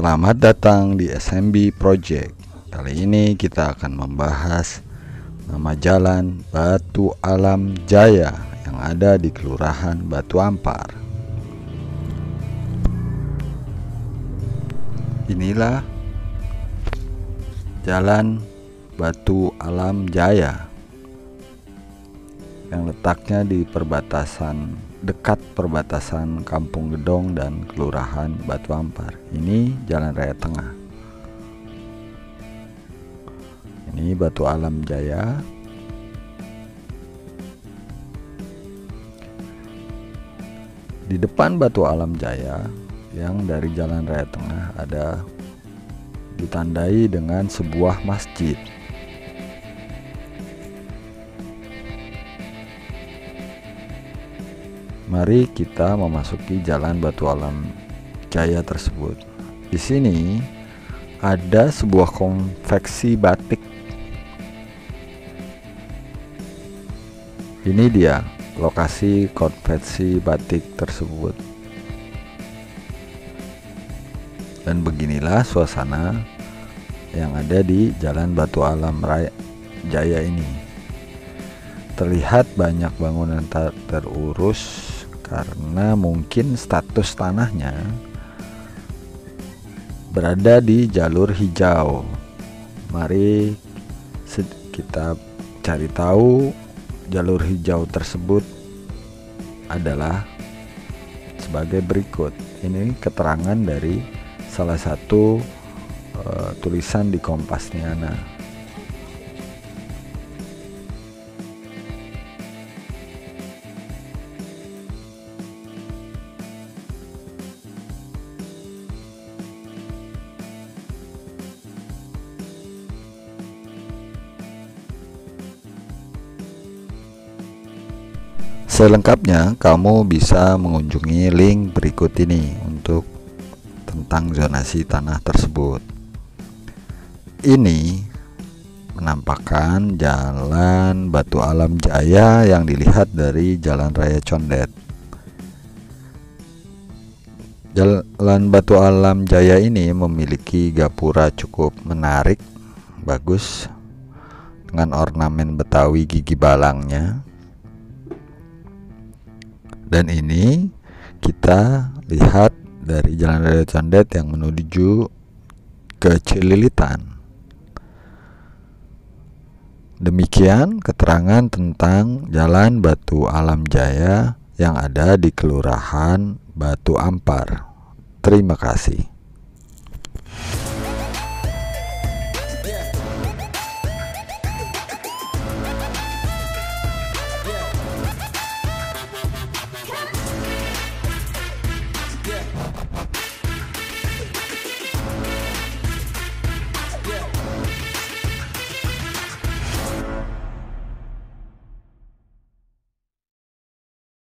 Selamat datang di SMB Project. Kali ini kita akan membahas nama jalan Batu Alam Jaya yang ada di Kelurahan Batu Ampar. Inilah Jalan Batu Alam Jaya yang letaknya di perbatasan dekat perbatasan Kampung Gedong dan Kelurahan Batu Ampar. Ini Jalan Raya Tengah. Ini Batu Alam Jaya. Di depan Batu Alam Jaya yang dari Jalan Raya Tengah ada ditandai dengan sebuah masjid. Mari kita memasuki jalan Batu Alam Jaya tersebut. Di sini ada sebuah konveksi batik. Ini dia lokasi konveksi batik tersebut. Dan beginilah suasana yang ada di Jalan Batu Alam Raya Jaya ini. Terlihat banyak bangunan tak terurus karena mungkin status tanahnya berada di jalur hijau. Mari kita cari tahu jalur hijau tersebut adalah sebagai berikut. Ini keterangan dari salah satu uh, tulisan di Kompasniana. Selengkapnya, kamu bisa mengunjungi link berikut ini untuk tentang zonasi tanah tersebut. Ini menampakkan jalan Batu Alam Jaya yang dilihat dari Jalan Raya Condet. Jalan Batu Alam Jaya ini memiliki gapura cukup menarik, bagus dengan ornamen Betawi gigi balangnya dan ini kita lihat dari Jalan Raya Condet yang menuju ke Cililitan. Demikian keterangan tentang Jalan Batu Alam Jaya yang ada di Kelurahan Batu Ampar. Terima kasih.